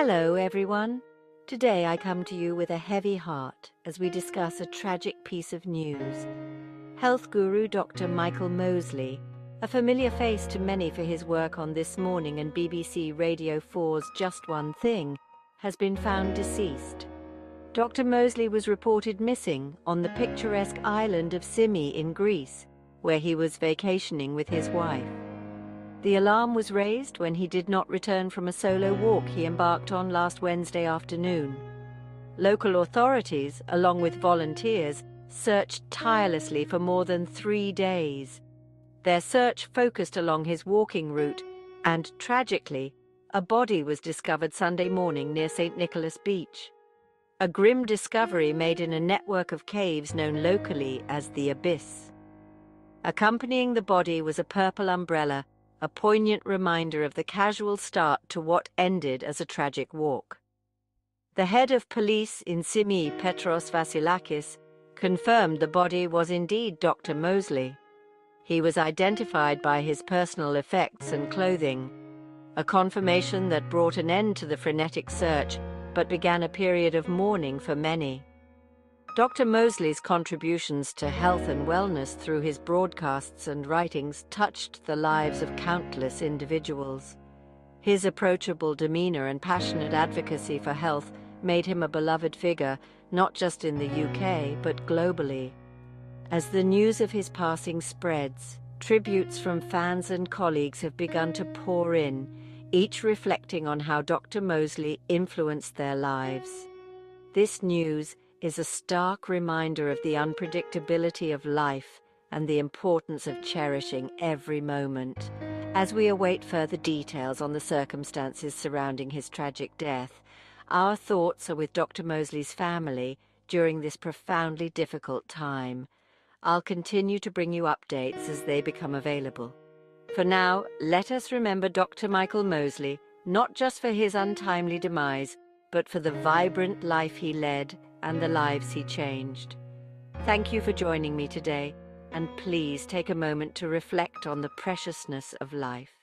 Hello, everyone. Today I come to you with a heavy heart as we discuss a tragic piece of news. Health guru Dr. Michael Mosley, a familiar face to many for his work on This Morning and BBC Radio 4's Just One Thing, has been found deceased. Dr. Mosley was reported missing on the picturesque island of Symi in Greece, where he was vacationing with his wife. The alarm was raised when he did not return from a solo walk he embarked on last Wednesday afternoon. Local authorities, along with volunteers, searched tirelessly for more than three days. Their search focused along his walking route, and tragically, a body was discovered Sunday morning near St. Nicholas Beach. A grim discovery made in a network of caves known locally as the Abyss. Accompanying the body was a purple umbrella a poignant reminder of the casual start to what ended as a tragic walk. The head of police in Symi, Petros Vasilakis, confirmed the body was indeed Dr. Mosley. He was identified by his personal effects and clothing, a confirmation that brought an end to the frenetic search but began a period of mourning for many. Dr. Mosley's contributions to health and wellness through his broadcasts and writings touched the lives of countless individuals. His approachable demeanor and passionate advocacy for health made him a beloved figure, not just in the UK, but globally. As the news of his passing spreads, tributes from fans and colleagues have begun to pour in, each reflecting on how Dr. Mosley influenced their lives. This news is a stark reminder of the unpredictability of life and the importance of cherishing every moment. As we await further details on the circumstances surrounding his tragic death, our thoughts are with Dr. Mosley's family during this profoundly difficult time. I'll continue to bring you updates as they become available. For now, let us remember Dr. Michael Mosley, not just for his untimely demise, but for the vibrant life he led and the lives he changed. Thank you for joining me today, and please take a moment to reflect on the preciousness of life.